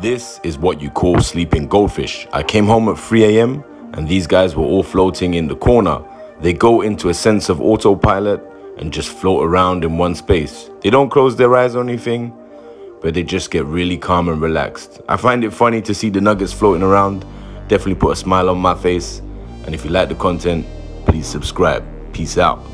This is what you call sleeping goldfish. I came home at 3 a.m. and these guys were all floating in the corner. They go into a sense of autopilot and just float around in one space. They don't close their eyes or anything, but they just get really calm and relaxed. I find it funny to see the nuggets floating around. Definitely put a smile on my face. And if you like the content, please subscribe. Peace out.